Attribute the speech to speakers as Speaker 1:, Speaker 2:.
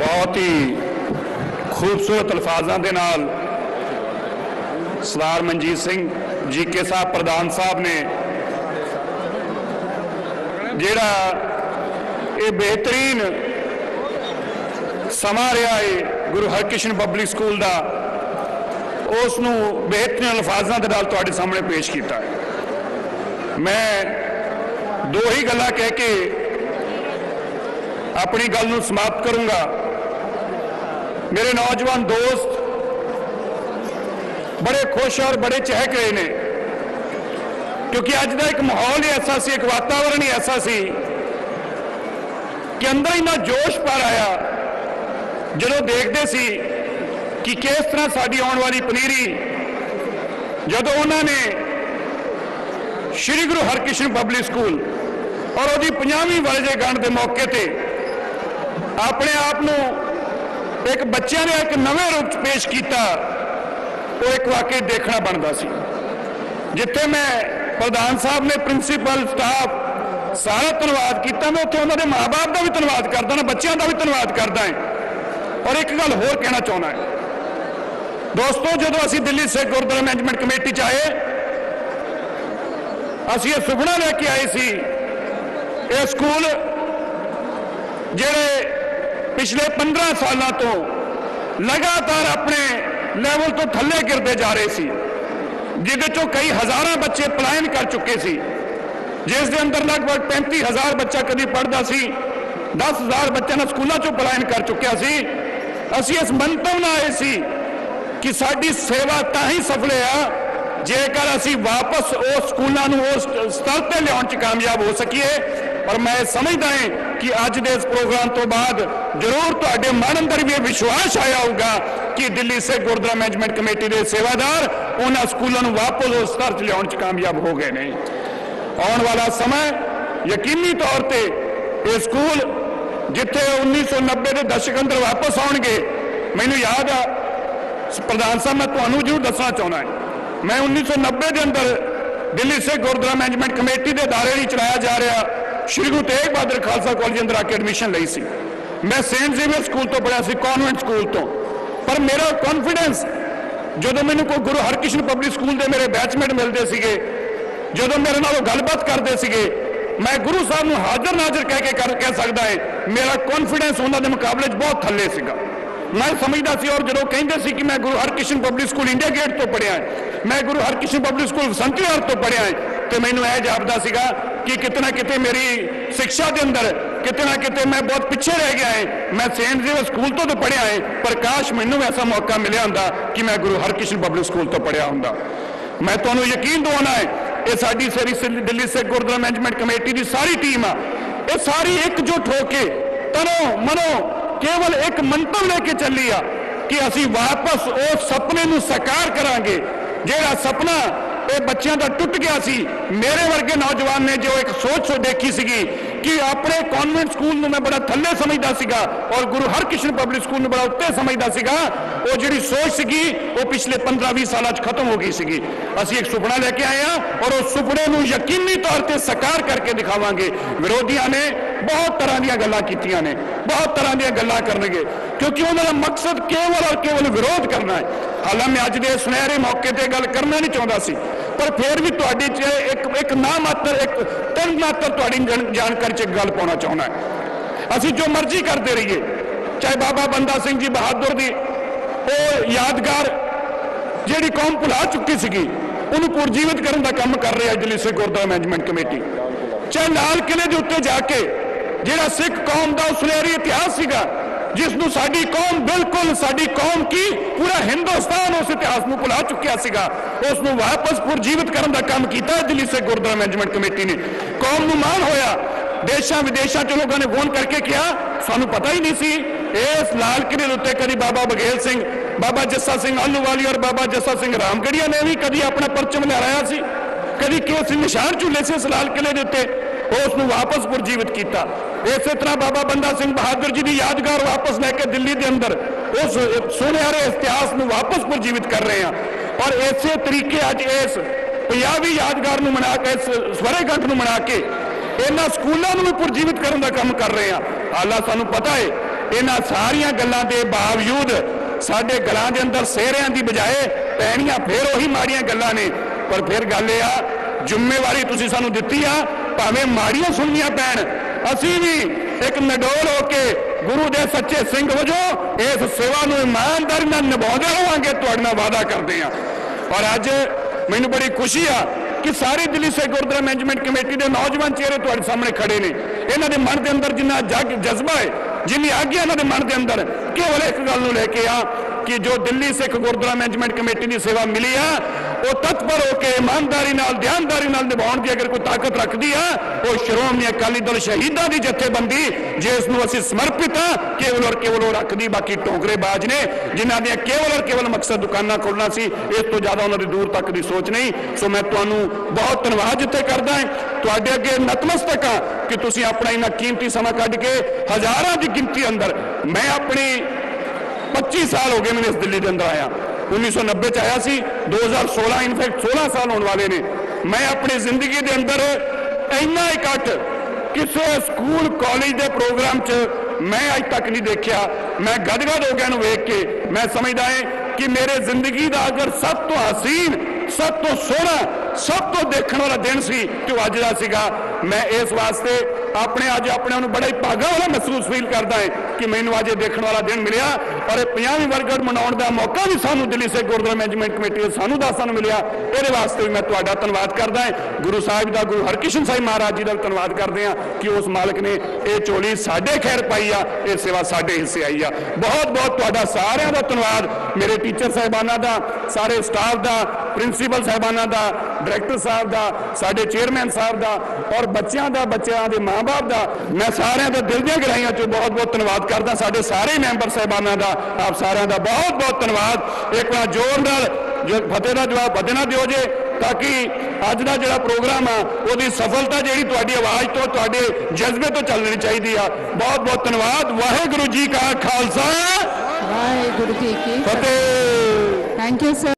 Speaker 1: ਬਹੁਤ ਹੀ ਖੂਬਸੂਰਤ ਅਲਫਾਜ਼ਾਂ ਦੇ ਨਾਲ ਸਰਦਾਰ ਮਨਜੀਤ ਸਿੰਘ ਜੀ ਕੇ ਸਾਹਿਬ ਪ੍ਰਧਾਨ ਸਾਹਿਬ ਨੇ ਜਿਹੜਾ ਇਹ ਬਿਹਤਰੀਨ ਸਮਾਂ ਰਿਹਾ ਹੈ ਗੁਰੂ ਹਰਕ੍ਰਿਸ਼ਨ ਪਬਲਿਕ ਸਕੂਲ ਦਾ, ਉਸ ਨੂੰ ਬਿਹਤਰੀਨ ਅਲਫਾਜ਼ਾਂ ਦੇ ਨਾਲ ਤੁਹਾਡੇ ਸਾਹਮਣੇ ਪੇਸ਼ ਕੀਤਾ ਹੈ। ਮੈਂ ਦੋ ਹੀ ਗੱਲਾਂ ਕਹਿ ਕੇ ਆਪਣੀ ਗੱਲ ਨੂੰ ਸਮਾਪਤ ਕਰੂੰਗਾ। ਮੇਰੇ ਨੌਜਵਾਨ ਦੋਸਤ ਬੜੇ ਖੁਸ਼ ਔਰ ਬੜੇ ਚਹਿਕ ਰਹੇ ਨੇ ਕਿਉਂਕਿ ਅੱਜ ਦਾ ਇੱਕ ਮਾਹੌਲ ਹੀ ਐਸਾ ਸੀ ਇੱਕ ਵਾਤਾਵਰਣ ਹੀ ਐਸਾ ਸੀ ਕਿ ਅੰਦਰ ਇੰਨਾ ਜੋਸ਼ ਭਰ ਆਇਆ ਜਦੋਂ ਦੇਖਦੇ ਸੀ ਕਿ ਕਿਸ ਤਰ੍ਹਾਂ ਸਾਡੀ ਆਉਣ ਵਾਲੀ ਪਨੀਰੀ ਜਦੋਂ ਉਹਨਾਂ ਨੇ ਸ਼੍ਰੀ ਗੁਰੂ ਹਰਕ੍ਰਿਸ਼ਨ ਪਬਲਿਕ ਸਕੂਲ ਔਰ ਉਹਦੀ 50ਵੀਂ ਵਰ੍ਹੇਗੰਢ ਦੇ ਮੌਕੇ ਤੇ ਆਪਣੇ ਆਪ ਨੂੰ ਇੱਕ ਬੱਚਿਆਂ ਨੇ ਇੱਕ ਨਵੇਂ ਰੂਪ ਚ ਪੇਸ਼ ਕੀਤਾ, ਉਹ ਇੱਕ ਵਾਕਈ ਦੇਖਣਾ ਬਣਦਾ ਸੀ। ਜਿੱਥੇ ਮੈਂ ਪ੍ਰਧਾਨ ਸਾਹਿਬ ਨੇ ਪ੍ਰਿੰਸੀਪਲ ਸਟਾਫ ਸਾਰਾ ਧੰਨਵਾਦ ਕੀਤਾ, ਮੈਂ ਉੱਥੇ ਉਹਨਾਂ ਦੇ ਮਾਪੇ ਦਾ ਵੀ ਧੰਨਵਾਦ ਕਰਦਾ ਨਾ ਬੱਚਿਆਂ ਦਾ ਵੀ ਧੰਨਵਾਦ ਕਰਦਾ ਹਾਂ। ਔਰ ਇੱਕ ਗੱਲ ਹੋਰ ਕਹਿਣਾ ਚਾਹੁੰਦਾ ਹਾਂ। ਦੋਸਤੋ, ਜਦੋਂ ਅਸੀਂ ਦਿੱਲੀ ਸਿੱਖ ਗੁਰਦੁਆਰਾ ਮੈਨੇਜਮੈਂਟ ਕਮੇਟੀ ਚ ਆਏ, ਅਸੀਂ ਇਹ ਸੁਪਨਾ ਲੈ ਕੇ ਆਏ ਸੀ, ਇਹ ਸਕੂਲ ਜਿਹੜੇ ਪਿਛਲੇ 15 ਸਾਲਾਂ ਤੋਂ ਲਗਾਤਾਰ ਆਪਣੇ ਲੈਵਲ ਤੋਂ ਥੱਲੇ ਗਿਰਦੇ ਜਾ ਰਹੇ ਸੀ ਜਿਹਦੇ ਚੋਂ ਕਈ ਹਜ਼ਾਰਾਂ ਬੱਚੇ ਪਲਾਇਨ ਕਰ ਚੁੱਕੇ ਸੀ ਜਿਸ ਦੇ ਅੰਦਰ ਲਗਭਗ 35000 ਬੱਚਾ ਕਦੀ ਪੜਦਾ ਸੀ 10000 ਬੱਚਿਆਂ ਨੇ ਸਕੂਲਾਂ ਚੋਂ ਪਲਾਇਨ ਕਰ ਚੁੱਕਿਆ ਸੀ ਅਸੀਂ ਇਸ ਮੰਤਵ ਨਾਲ ਆਏ ਸੀ ਕਿ ਸਾਡੀ ਸੇਵਾ ਤਾਂ ਹੀ ਸਫਲ ਆ ਜੇਕਰ ਅਸੀਂ ਵਾਪਸ ਉਹ ਸਕੂਲਾਂ ਨੂੰ ਉਸ ਸਤਰ ਤੇ ਲਿਆਉਣ ਚ ਕਾਮਯਾਬ ਹੋ ਸਕੀਏ ਪਰ ਮੈਂ ਸਮਝਦਾ ਹਾਂ ਕਿ ਅੱਜ ਦੇ ਇਸ ਪ੍ਰੋਗਰਾਮ ਤੋਂ ਬਾਅਦ ਜ਼ਰੂਰ ਤੁਹਾਡੇ ਮਨ ਅੰਦਰ ਵੀ ਇਹ ਵਿਸ਼ਵਾਸ ਆਇਆ ਹੋਊਗਾ ਕਿ ਦਿੱਲੀ ਸਿੱਖ ਗੁਰਦੁਆਰਾ ਮੈਨੇਜਮੈਂਟ ਕਮੇਟੀ ਦੇ ਸੇਵਾਦਾਰ ਉਹਨਾਂ ਸਕੂਲਾਂ ਨੂੰ ਵਾਪਸ ਉਸ ਸਤਰ 'ਚ ਲਿਆਉਣ 'ਚ ਕਾਮਯਾਬ ਹੋ ਗਏ ਨੇ। ਆਉਣ ਵਾਲਾ ਸਮਾਂ ਯਕੀਨੀ ਤੌਰ ਤੇ ਇਹ ਸਕੂਲ ਜਿੱਥੇ 1990 ਦੇ ਦਸ਼ਕ ਅੰਦਰ ਵਾਪਸ ਆਉਣਗੇ, ਮੈਨੂੰ ਯਾਦ ਆ, ਪ੍ਰਧਾਨ ਸਾਹਿਬ, ਮੈਂ ਤੁਹਾਨੂੰ ਜ਼ਰੂਰ ਦੱਸਣਾ ਚਾਹੁੰਦਾ ਹਾਂ, ਮੈਂ 1990 ਦੇ ਅੰਦਰ ਦਿੱਲੀ ਸਿੱਖ ਗੁਰਦੁਆਰਾ ਮੈਨੇਜਮੈਂਟ ਕਮੇਟੀ ਦੇ ਦਾਇਰੇ ਵਿੱਚ ਚਲਾਇਆ ਜਾ ਰਿਹਾ। ਸ਼੍ਰੀ ਗੁਰੂ ਤੇਗ ਬਹਾਦਰ ਖਾਲਸਾ ਕਾਲਜ ਅੰਦਰ ਆ ਕੇ ਐਡਮਿਸ਼ਨ ਲਈ ਸੀ। ਮੈਂ ਸੇਂਟ ਜ਼ੇਵੀਅਰ ਸਕੂਲ ਤੋਂ ਪੜ੍ਹਿਆ ਸੀ ਕਨਵੈਂਟ ਸਕੂਲ ਤੋਂ। ਪਰ ਮੇਰਾ ਕੌਨਫੀਡੈਂਸ ਜਦੋਂ ਮੈਨੂੰ ਕੋਈ ਗੁਰੂ ਹਰਕ੍ਰਿਸ਼ਨ ਪਬਲਿਕ ਸਕੂਲ ਦੇ ਮੇਰੇ ਬੈਚਮੇਟ ਮਿਲਦੇ ਸੀਗੇ, ਜਦੋਂ ਮੇਰੇ ਨਾਲ ਉਹ ਗੱਲਬਾਤ ਕਰਦੇ ਸੀਗੇ, ਮੈਂ ਗੁਰੂ ਸਾਹਿਬ ਨੂੰ ਹਾਜ਼ਰ ਨਾਜ਼ਰ ਕਹਿ ਕੇ ਕਰ ਕਹਿ ਸਕਦਾ ਹੈ ਮੇਰਾ ਕੌਨਫੀਡੈਂਸ ਉਹਨਾਂ ਦੇ ਮੁਕਾਬਲੇ 'ਚ ਬਹੁਤ ਥੱਲੇ ਸੀਗਾ। ਮੈਂ ਸਮਝਦਾ ਸੀ ਔਰ ਜਦੋਂ ਕਹਿੰਦੇ ਸੀ ਕਿ ਮੈਂ Guru Harkrishan public school India gate ਤੋਂ ਪੜ੍ਹਿਆ ਹੈ ਮੈਂ ਗੁਰੂ ਹਰਕ੍ਰਿਸ਼ਨ ਪਬਲਿਕ ਸਕੂਲ ਵਸੰਤ ਤੋਂ ਪੜ੍ਹਿਆ ਹੈ ਤੇ ਮੈਨੂੰ ਇਹ ਜਾਪਦਾ ਸੀਗਾ ਕਿ ਕਿਤੇ ਨਾ ਕਿਤੇ ਮੇਰੀ ਸਿੱਖਿਆ ਦੇ ਅੰਦਰ ਕਿਤੇ ਨਾ ਕਿਤੇ ਮੈਂ ਬਹੁਤ ਪਿੱਛੇ ਰਹਿ ਗਿਆ ਹੈ ਮੈਂ ਸੇਂਟ ਜ਼ੇਵੀਅਰ ਸਕੂਲ ਤੋਂ ਤਾਂ ਪੜ੍ਹਿਆ ਹੈ ਪਰ ਕਾਸ਼ ਮੈਨੂੰ ਐਸਾ ਮੌਕਾ ਮਿਲਿਆ ਹੁੰਦਾ ਕਿ ਮੈਂ ਗੁਰੂ ਹਰਕ੍ਰਿਸ਼ਨ ਪਬਲਿਕ ਸਕੂਲ ਤੋਂ ਪੜ੍ਹਿਆ ਹੁੰਦਾ ਮੈਂ ਤੁਹਾਨੂੰ ਯਕੀਨ ਦਿਵਾਉਣਾ ਹੈ ਇਹ ਸਾਡੀ ਸਾਰੀ ਦਿੱਲੀ ਸਿੱਖ ਗੁਰਦੁਆਰਾ ਮੈਨੇਜਮੈਂਟ ਕਮੇਟੀ ਦੀ ਸਾਰੀ ਟੀਮ ਆ ਇਹ ਸਾਰੀ ਇਕਜੁੱਟ ਹੋ ਕੇ ਤਨੋ ਮਨੋ ਕੇਵਲ ਇੱਕ ਮੰਤਵ ਲੈ ਕੇ ਚੱਲੀ ਆ ਕਿ ਅਸੀਂ ਵਾਪਸ ਉਸ ਸੁਪਨੇ ਨੂੰ ਸਾਕਾਰ ਕਰਾਂਗੇ ਜਿਹੜਾ ਸੁਪਨਾ ਇਹ ਬੱਚਿਆਂ ਦਾ ਟੁੱਟ ਗਿਆ ਸੀ। ਮੇਰੇ ਵਰਗੇ ਨੌਜਵਾਨ ਨੇ ਜੋ ਇੱਕ ਸੋਚ ਸੋ ਦੇਖੀ ਸੀਗੀ ਕਿ ਆਪਣੇ ਕਨਵੈਂਟ ਸਕੂਲ ਨੂੰ ਮੈਂ ਬੜਾ ਥੱਲੇ ਸਮਝਦਾ ਸੀਗਾ ਔਰ ਗੁਰੂ ਹਰਕ੍ਰਿਸ਼ਨ ਪਬਲਿਕ ਸਕੂਲ ਨੂੰ ਬੜਾ ਉੱਤੇ ਸਮਝਦਾ ਸੀਗਾ, ਉਹ ਜਿਹੜੀ ਸੋਚ ਸੀਗੀ, ਉਹ ਪਿਛਲੇ 15-20 ਸਾਲਾਂ 'ਚ ਖਤਮ ਹੋ ਗਈ ਸੀਗੀ। ਅਸੀਂ ਇੱਕ ਸੁਪਨਾ ਲੈ ਕੇ ਆਏ ਹਾਂ ਔਰ ਉਸ ਸੁਪਨੇ ਨੂੰ ਯਕੀਨੀ ਤੌਰ ਤੇ ਸਾਕਾਰ ਕਰਕੇ ਦਿਖਾਵਾਂਗੇ। ਵਿਰੋਧੀਆਂ ਨੇ ਬਹੁਤ ਤਰ੍ਹਾਂ ਦੀਆਂ ਗੱਲਾਂ ਕੀਤੀਆਂ ਨੇ, ਬਹੁਤ ਤਰ੍ਹਾਂ ਦੀਆਂ ਗੱਲਾਂ ਕਰਨਗੇ, ਕਿਉਂਕਿ ਉਹਨਾਂ ਦਾ ਮਕਸਦ ਕੇਵਲ ਔਰ ਕੇਵਲ ਵਿਰੋਧ ਕਰਨਾ ਹੈ। ਹਾਲਾਂ ਮੈਂ ਅੱਜ ਦੇ ਸੁਨਹਿਰੇ ਮੌਕੇ ਤੇ ਗੱਲ ਕਰਨਾ ਨਹੀਂ ਚਾਹੁੰਦਾ ਸੀ। ਪਰ ਫਿਰ ਵੀ ਤੁਹਾਡੇ 'ਚ ਇੱਕ ਇੱਕ ਨਾ ਮਾਤਰ, ਇੱਕ ਤਨ ਮਾਤਰ ਤੁਹਾਡੀ ਜਾਣਕਾਰੀ 'ਚ ਇੱਕ ਗੱਲ ਪਾਉਣਾ ਚਾਹੁੰਦਾ ਅਸੀਂ ਜੋ ਮਰਜ਼ੀ ਕਰਦੇ ਰਹੀਏ, ਚਾਹੇ ਬਾਬਾ ਬੰਦਾ ਸਿੰਘ ਜੀ ਬਹਾਦਰ ਦੀ ਉਹ ਯਾਦਗਾਰ ਜਿਹੜੀ ਕੌਮ ਭੁਲਾ ਚੁੱਕੀ ਸੀਗੀ, ਉਹਨੂੰ ਪੁਰਜੀਵਿਤ ਕਰਨ ਦਾ ਕੰਮ ਕਰ ਰਿਹਾ ਦਿੱਲੀ ਸਿੱਖ ਗੁਰਦੁਆਰਾ ਮੈਨੇਜਮੈਂਟ ਕਮੇਟੀ। ਚਾਹੇ ਲਾਲ ਕਿਲੇ ਦੇ ਉੱਤੇ ਜਾ ਕੇ ਜਿਹੜਾ ਸਿੱਖ ਕੌਮ ਦਾ ਸੁਨਹਿਰੀ ਇਤਿਹਾਸ ਸੀਗਾ ਜਿਸ ਨੂੰ ਸਾਡੀ ਕੌਮ ਬਿਲਕੁਲ, ਸਾਡੀ ਕੌਮ ਕੀ ਪੂਰਾ ਹਿੰਦੁਸਤਾਨ ਉਸ ਇਤਿਹਾਸ ਨੂੰ ਭੁਲਾ ਚੁੱਕਿਆ ਸੀਗਾ। ਉਸ ਨੂੰ ਵਾਪਸ ਪੁਰਜੀਵਿਤ ਕਰਨ ਦਾ ਕੰਮ ਕੀਤਾ ਦਿੱਲੀ ਸਿੱਖ ਗੁਰਦੁਆਰਾ ਮੈਨੇਜਮੈਂਟ ਕਮੇਟੀ ਨੇ। ਕੌਮ ਨੂੰ ਮਾਣ ਹੋਇਆ। ਦੇਸ਼ਾਂ ਵਿਦੇਸ਼ਾਂ ਚ ਲੋਕਾਂ ਨੇ ਫੋਨ ਕਰਕੇ ਕਿਹਾ, ਸਾਨੂੰ ਪਤਾ ਹੀ ਨਹੀਂ ਸੀ। ਇਸ ਲਾਲ ਕਿਲੇ ਦੇ ਉੱਤੇ ਕਦੀ ਬਾਬਾ ਬਗੇਲ ਸਿੰਘ, ਬਾਬਾ ਜੱਸਾ ਸਿੰਘ ਆਲੂਵਾਲੀ ਔਰ ਬਾਬਾ ਜੱਸਾ ਸਿੰਘ ਰਾਮਗੜੀਆ ਨੇ ਵੀ ਕਦੀ ਆਪਣਾ ਪਰਚਮ ਲਹਿਰਾਇਆ ਸੀ। ਕਦੀ ਕੇਸਰੀ ਨਿਸ਼ਾਨ ਝੂਲੇ ਸੀ ਇਸ ਲਾਲ ਕਿਲੇ ਦੇ ਉੱਤੇ? ਉਸ ਨੂੰ ਵਾਪਸ ਪੁਰਜੀਵਿਤ ਕੀਤਾ। ਇਸੇ ਤਰ੍ਹਾਂ ਬਾਬਾ ਬੰਦਾ ਸਿੰਘ ਬਹਾਦਰ ਜੀ ਦੀ ਯਾਦਗਾਰ ਵਾਪਸ ਲੈ ਕੇ ਦਿੱਲੀ ਦੇ ਅੰਦਰ ਉਸ ਸੁਨਹਿਰੇ ਇਤਿਹਾਸ ਨੂੰ ਵਾਪਸ ਪੁਰਜੀਵਿਤ ਕਰ ਰਹੇ ਹਾਂ। ਔਰ ਇਸੇ ਤਰੀਕੇ ਅੱਜ ਇਸ ਪੰਜਾਬੀ ਯਾਦਗਾਰ ਨੂੰ ਮਨਾ ਕੇ, ਇਸ ਸਵਰੇਗੰਠ ਨੂੰ ਮਨਾ ਕੇ ਇਹਨਾਂ ਸਕੂਲਾਂ ਨੂੰ ਵੀ ਪੁਰਜੀਵਿਤ ਕਰਨ ਦਾ ਕੰਮ ਕਰ ਰਹੇ ਹਾਂ। ਹਾਲਾ ਸਾਨੂੰ ਪਤਾ ਹੈ ਇਹਨਾਂ ਸਾਰੀਆਂ ਗੱਲਾਂ ਦੇ ਬਾਵਜੂਦ ਸਾਡੇ ਗਲਾਂ ਦੇ ਅੰਦਰ ਸਿਹਰਿਆਂ ਦੀ ਬਜਾਏ ਪੈਣੀਆਂ ਫੇਰ ਉਹੀ ਮਾੜੀਆਂ ਗੱਲਾਂ ਨੇ। ਪਰ ਫਿਰ ਗੱਲ ਇਹ ਆ, ਜ਼ਿੰਮੇਵਾਰੀ ਤੁਸੀਂ ਸਾਨੂੰ ਦਿੱਤੀ ਆ ਭਾਵੇਂ ਮਾੜੀਆਂ ਸੁਣਨੀਆਂ ਪੈਣ, ਅਸੀਂ ਵੀ ਇੱਕ ਨਡੋਲ ਹੋ ਕੇ ਗੁਰੂ ਦੇ ਸੱਚੇ ਸਿੰਘ ਵਜੋਂ ਇਸ ਸੇਵਾ ਨੂੰ ਇਮਾਨਦਾਰੀ ਨਾਲ ਨਿਭਾਉਂਦੇ ਰਹਾਂਗੇ, ਤੁਹਾਡੇ ਨਾਲ ਵਾਅਦਾ ਕਰਦੇ ਆ ਔਰ ਅੱਜ ਮੈਨੂੰ ਬੜੀ ਖੁਸ਼ੀ ਆ ਕਿ ਸਾਰੇ ਦਿੱਲੀ ਸੇ ਗੁਰਦੁਆਰਾ ਮੈਨੇਜਮੈਂਟ ਕਮੇਟੀ ਦੇ ਨੌਜਵਾਨ ਚਿਹਰੇ ਤੁਹਾਡੇ ਸਾਹਮਣੇ ਖੜੇ ਨੇ। ਇਹਨਾਂ ਦੇ ਮਨ ਦੇ ਅੰਦਰ ਜਿੰਨਾ ਜਗ, ਜਜ਼ਬਾ ਹੈ, ਜਿੰਨੀ ਆਗਿਆ ਇਹਨਾਂ ਦੇ ਮਨ ਦੇ ਅੰਦਰ, ਕੇਵਲ ਇੱਕ ਗੱਲ ਨੂੰ ਲੈ ਕੇ ਆ ਕਿ ਜੋ ਦਿੱਲੀ ਸਿੱਖ ਗੁਰਦੁਆਰਾ ਮੈਨੇਜਮੈਂਟ ਕਮੇਟੀ ਦੀ ਸੇਵਾ ਮਿਲੀ ਆ ਉਹ ਤਤਪਰ ਹੋ ਕੇ ਇਮਾਨਦਾਰੀ ਨਾਲ ਧਿਆਨਦਾਰੀ ਨਾਲ ਨਿਭਾਉਣ ਦੀ ਅਗਰ ਕੋਈ ਤਾਕਤ ਰੱਖਦੀ ਆ, ਉਹ ਸ਼੍ਰੋਮਣੀ ਅਕਾਲੀ ਦਲ ਸ਼ਹੀਦਾਂ ਦੀ ਜਥੇਬੰਦੀ ਜਿਸ ਨੂੰ ਅਸੀਂ ਸਮਰਪਿਤ ਆ, ਕੇਵਲ ਔਰ ਕੇਵਲ ਉਹ ਰੱਖਦੀ, ਬਾਕੀ ਟੋਕਰੇਬਾਜ਼ ਨੇ, ਜਿਨ੍ਹਾਂ ਦੀਆਂ ਕੇਵਲ ਔਰ ਕੇਵਲ ਮਕਸਦ ਦੁਕਾਨਾਂ ਖੋਲਣਾ ਸੀ, ਇਸ ਤੋਂ ਜ਼ਿਆਦਾ ਉਹਨਾਂ ਦੀ ਦੂਰ ਤੱਕ ਦੀ ਸੋਚ ਨਹੀਂ। ਸੋ ਮੈਂ ਤੁਹਾਨੂੰ ਬਹੁਤ ਧੰਨਵਾਦ ਜਿੱਥੇ ਕਰਦਾ ਹਾਂ। ਤੁਹਾਡੇ ਅੱਗੇ ਨਤਮਸਤਕ ਹਾਂ ਕਿ ਤੁਸੀਂ ਆਪਣਾ ਇਹਨਾਂ ਕੀਮਤੀ ਸਮਾਂ ਕੱਢ ਕੇ ਹਜ਼ਾਰਾਂ ਦੀ ਗਿਣਤੀ ਅੰਦਰ, ਮੈਂ ਆਪਣੀ 25 ਸਾਲ ਹੋ ਗਏ ਮੈਨੂੰ ਇਸ ਦਿੱਲੀ ਦੇ ਅੰਦਰ ਆਇਆ। 1990 ਚ ਆਇਆ ਸੀ 2016 ਇਨਫੈਕਟ 16 ਸਾਲ ਹੋਣ ਵਾਲੇ ਨੇ। ਮੈਂ ਆਪਣੀ ਜ਼ਿੰਦਗੀ ਦੇ ਅੰਦਰ ਇੰਨਾ ਇਕੱਠ ਕਿਸੇ ਸਕੂਲ, ਕਾਲਜ ਦੇ ਪ੍ਰੋਗਰਾਮ 'ਚ ਮੈਂ ਅੱਜ ਤੱਕ ਨਹੀਂ ਦੇਖਿਆ। ਮੈਂ ਗਦਗਦ ਹੋ ਗਿਆ ਨੂੰ ਵੇਖ ਕੇ। ਮੈਂ ਸਮਝਦਾ ਹਾਂ ਕਿ ਮੇਰੇ ਜ਼ਿੰਦਗੀ ਦਾ ਅਗਰ ਸਭ ਤੋਂ ਹਸੀਨ, ਸਭ ਤੋਂ ਸੋਹਣਾ, ਸਭ ਤੋਂ ਦੇਖਣ ਵਾਲਾ ਦਿਨ ਸੀ ਕਿ ਉਹ ਅੱਜ ਦਾ ਸੀਗਾ। ਮੈਂ ਇਸ ਵਾਸਤੇ ਆਪਣੇ ਅੱਜ ਆਪਣੇ ਨੂੰ ਬੜਾ ਹੀ ਭਾਗਾ ਵਾਲਾ ਮਹਿਸੂਸ ਫੀਲ ਕਰਦਾ ਹੈ ਕਿ ਮੈਨੂੰ ਅੱਜ ਇਹ ਦੇਖਣ ਵਾਲਾ ਦਿਨ ਮਿਲਿਆ। ਔਰ ਇਹ 50ਵੀਂ ਵਰਗੜ ਮਨਾਉਣ ਦਾ ਮੌਕਾ ਵੀ ਸਾਨੂੰ ਦਿੱਲੀ ਸੇ ਗੁਰਦੁਆਰਾ ਮੈਨੇਜਮੈਂਟ ਕਮੇਟੀ ਦੇ ਸਾਨੂੰ ਦਾਸਾਂ ਨੂੰ ਮਿਲਿਆ। ਇਹਦੇ ਵਾਸਤੇ ਵੀ ਮੈਂ ਤੁਹਾਡਾ ਧੰਨਵਾਦ ਕਰਦਾ ਹਾਂ। ਗੁਰੂ ਸਾਹਿਬ ਦਾ, ਗੁਰੂ ਹਰਕ੍ਰਿਸ਼ਨ ਸਾਹਿਬ ਮਹਾਰਾਜ ਜੀ ਦਾ ਵੀ ਧੰਨਵਾਦ ਕਰਦੇ ਹਾਂ ਕਿ ਉਸ ਮਾਲਕ ਨੇ ਇਹ ਚੋਲੀ ਸਾਡੇ ਖੈਰ ਪਾਈ ਆ, ਇਹ ਸੇਵਾ ਸਾਡੇ ਹਿੱਸੇ ਆਈ ਆ। ਬਹੁਤ ਬਹੁਤ ਤੁਹਾਡਾ ਸਾਰਿਆਂ ਦਾ ਧੰਨਵਾਦ। ਮੇਰੇ ਟੀਚਰ ਸਾਹਿਬਾਨਾਂ ਦਾ, ਸਾਰੇ ਸਟਾਫ ਦਾ ਪ੍ਰਿੰਸੀਪਲ ਸਾਹਿਬਾਨਾਂ ਦਾ ਡਾਇਰੈਕਟਰ ਸਾਹਿਬ ਦਾ, ਸਾਡੇ ਚੇਅਰਮੈਨ ਸਾਹਿਬ ਦਾ ਔਰ ਬੱਚਿਆਂ ਦਾ, ਬੱਚਿਆਂ ਦੇ ਮਾਂ ਮਾਪੇ ਦਾ ਮੈਂ ਸਾਰਿਆਂ ਦਾ ਦਿਲ ਦੀਆਂ ਗਹਿਰਾਈਆਂ ਚੋਂ ਬਹੁਤ ਬਹੁਤ ਧੰਨਵਾਦ ਕਰਦਾ। ਸਾਡੇ ਸਾਰੇ ਮੈਂਬਰ ਸਾਹਿਬਾਨਾਂ ਦਾ ਆਪ ਸਾਰਿਆਂ ਦਾ ਬਹੁਤ ਬਹੁਤ ਧੰਨਵਾਦ। ਇੱਕ ਵਾਰ ਜ਼ੋਰ ਨਾਲ ਜੋ ਫਤਿਹ ਦਾ ਜਵਾਬ ਫਤਿਹ ਨਾਲ ਦਿਓ ਜੇ ਤਾਂ ਕਿ ਅੱਜ ਦਾ ਜਿਹੜਾ ਪ੍ਰੋਗਰਾਮ ਆ ਉਹਦੀ ਸਫਲਤਾ ਜਿਹੜੀ ਤੁਹਾਡੀ ਆਵਾਜ਼ ਤੋਂ ਤੁਹਾਡੇ ਜਜ਼ਬੇ ਤੋਂ ਚੱਲਣੀ ਚਾਹੀਦੀ ਆ। ਬਹੁਤ ਬਹੁਤ ਧੰਨਵਾਦ। ਵਾਹਿਗੁਰੂ ਜੀ ਕਾ ਖਾਲਸਾ।
Speaker 2: ਵਾਹਿਗੁਰੂ ਜੀ ਕੀ
Speaker 1: ਫਤਿਹ।
Speaker 2: Thank you sir